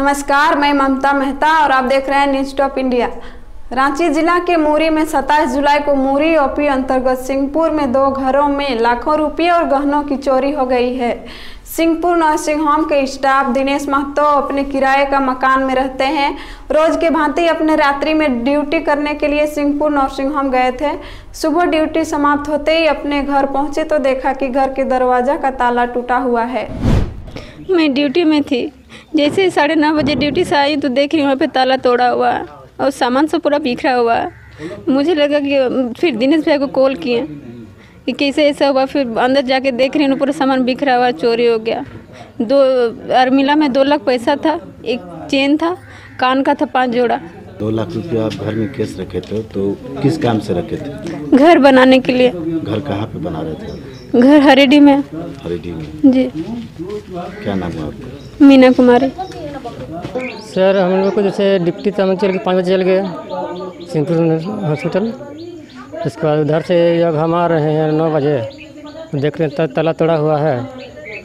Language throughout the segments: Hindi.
नमस्कार, मैं ममता मेहता और आप देख रहे हैं न्यूज़ टॉप इंडिया रांची जिला के मूरी में 27 जुलाई को मूरी ओपी अंतर्गत सिंहपुर में दो घरों में लाखों रुपये और गहनों की चोरी हो गई है। सिंहपुर नर्सिंग होम के स्टाफ दिनेश महतो अपने किराए का मकान में रहते हैं। रोज के भांति अपने रात्रि में ड्यूटी करने के लिए सिंहपुर नर्सिंग होम गए थे। सुबह ड्यूटी समाप्त होते ही अपने घर पहुँचे तो देखा कि घर के दरवाज़ा का ताला टूटा हुआ है। मैं ड्यूटी में थी। जैसे ही साढ़े नौ बजे ड्यूटी से आई तो देख रही वहाँ पे ताला तोड़ा हुआ और सामान सब पूरा बिखरा हुआ मुझे लगा कि फिर दिनेश भैया को कॉल किए कि कैसे ऐसा हुआ फिर अंदर जाके देख रही हूँ पूरा सामान बिखरा हुआ चोरी हो गया। दो अरमिला में दो लाख पैसा था एक चेन था कान का था पाँच जोड़ा। दो लाख रुपया आप घर में कैश रखे थे तो किस काम से रखे थे? घर बनाने के लिए। घर कहाँ पे बना रहे थे? घर हरेडी में। हरिडी में। जी। क्या नाम है आपका? मीना कुमारी। सर हम लोग को जैसे डिप्टी तो हम चल के पाँच बजे चल गए सिंहपुर हॉस्पिटल। उसके बाद उधर से जब हम आ रहे हैं नौ बजे। देख रहे हैं ताला तोड़ा हुआ है।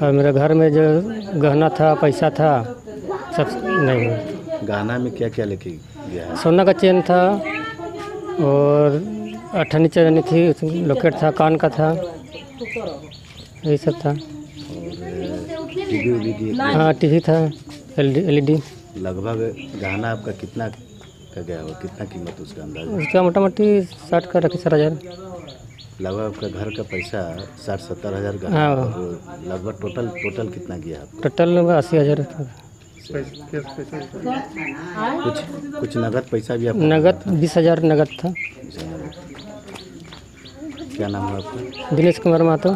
और मेरे घर में जो गहना था पैसा था सब नहीं हुआ। गहना में क्या क्या लेके गया सोना का चेन था और अठन्नी चरनी थी उसमें लॉकेट था कान का था। यही सब था। टीवी हाँ टीवी था एल ई लगभग गहना आपका कितना का गया हो कितना कीमत उसका अंदाज़ा उसका मोटा मोटी साठ का रखे चार हज़ार। लगभग आपका घर का पैसा साठ सत्तर हज़ार का हाँ। लगभग टोटल टोटल कितना गया आपका? टोटल अस्सी हज़ार। कुछ कुछ नगद पैसा भी आपका नगद बीस हज़ार नगद था। क्या नाम है आपका? दिनेश कुमार महतो